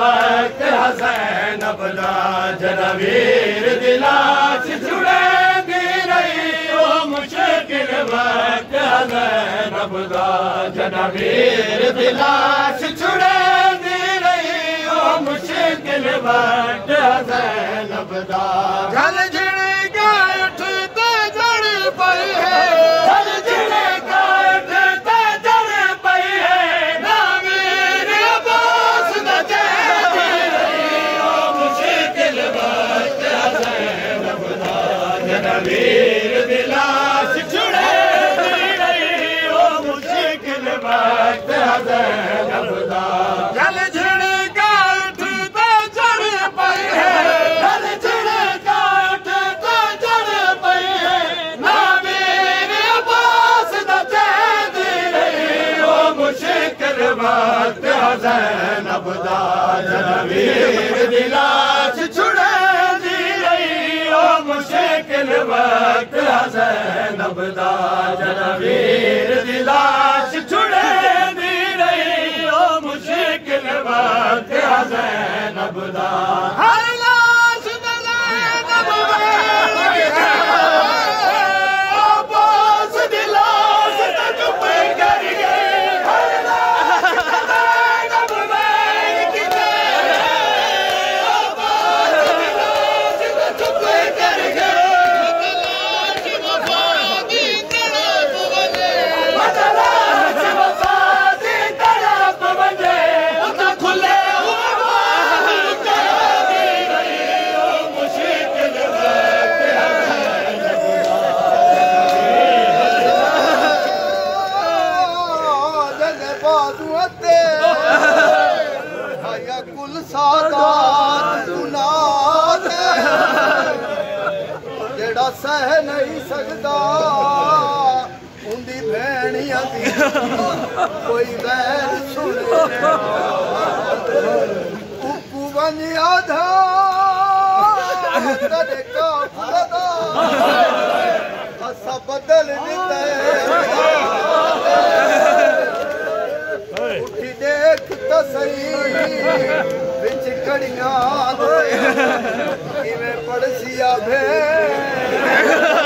रही ओ मुश्किल हसैन हज़ जनवीर दिलास रही ओ मुश्किल वक्त हसैन न नमदा जनवीर जाड़क नमदा जनवीर जा ਦਾਦੂਅਤੇ ਹਾਇਆ ਕੁਲ ਸਾਦਾਤ ਸੁਨਾਤੇ ਜਿਹੜਾ ਸਹਿ ਨਹੀਂ ਸਕਦਾ ਉੰਦੀ ਭੈਣੀਆਂ ਦੀ ਕੋਈ ਵੈਰ ਸੁਣੇ ਉਪੂ ਬਨ ਧਾ ਕਦੇ ਕਾਫਲਾ ਦਾ ਅਸਾ ਬਦਲ ਨਹੀਂ ਵਿੱਚ ਕੜੀਆਂ ਦੇ ਕਿਵੇਂ ਪੜਸੀਆ ਭੇ